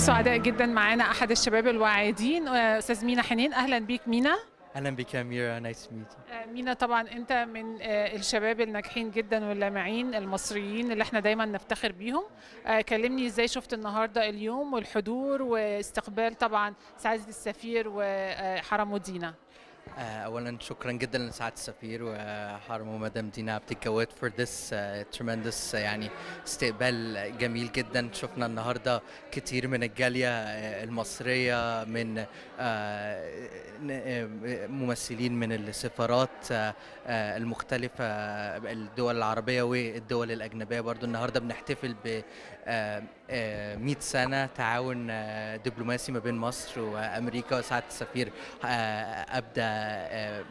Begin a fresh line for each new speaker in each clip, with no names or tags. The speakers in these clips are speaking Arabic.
سعداء جدا معانا أحد الشباب الواعدين. آه، أستاذ مينا حنين أهلا بيك مينا.
أهلا بك يا اميره nice meet
آه، مينا طبعا أنت من آه، الشباب الناجحين جدا واللامعين المصريين اللي إحنا دايما نفتخر بيهم. آه، كلمني إزاي شفت النهارده اليوم والحضور واستقبال طبعا سعادة السفير وحرم ودينا
اولا شكرا جدا لسعادة السفير وحرم ومدام دينا بتكوت for this uh, tremendous يعني استقبال جميل جدا. شفنا النهارده كتير من الجالية آه، المصرية من آه، آه، ممثلين من السفارات آه، آه، المختلفة آه، الدول العربية والدول الأجنبية. برضو النهارده بنحتفل ب آه، آه، 100 سنة تعاون آه، دبلوماسي ما بين مصر وأمريكا. وسعادة السفير آه، آه،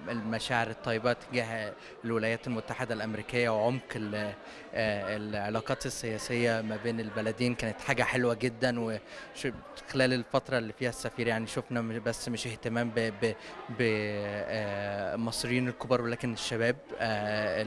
المشاعر الطيبه تجاه الولايات المتحدة الأمريكية وعمق آه، العلاقات السياسية ما بين البلدين كانت حاجة حلوة جدا وخلال الفترة اللي فيها السفير يعني شفنا بس مش اهتمام بالمصريين الكبار ولكن الشباب آه،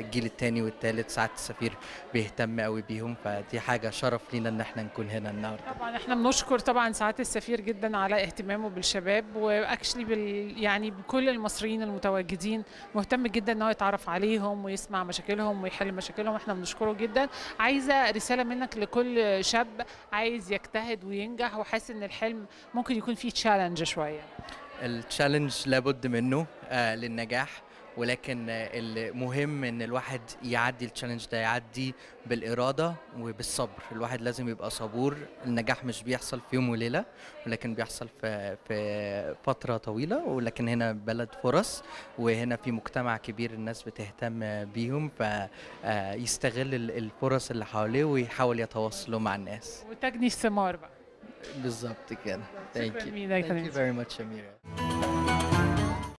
الجيل الثاني والثالث سعادة السفير بيهتم قوي بيهم فدي حاجة شرف لينا إن إحنا نكون هنا النهارده.
طبعا إحنا بنشكر طبعا سعادة السفير جدا على اهتمامه بالشباب وأكشلي بال يعني بكل المصريين المتواجدين مهتم جدا إن هو يتعرف عليهم ويسمع مشاكلهم ويحل مشاكلهم إحنا بنشكره جدا. عايزة رسالة منك لكل شاب عايز يجتهد وينجح وحاسس إن الحلم ممكن يكون فيه challenge شوية.
ال challenge لابد منه آه للنجاح ولكن آه المهم إن الواحد يعدي ال challenge ده يعدي بالإرادة وبالصبر. الواحد لازم يبقى صبور. النجاح مش بيحصل في يوم وليلة ولكن بيحصل في في فترة طويلة. ولكن هنا بلد فرص وهنا في مجتمع كبير الناس بتهتم بيهم فيستغل الفرص اللي حواليه ويحاول يتواصلوا مع الناس.
وتجني الثمار بقى. Bizaptikin.
Thank you. Thank you very much, Amira.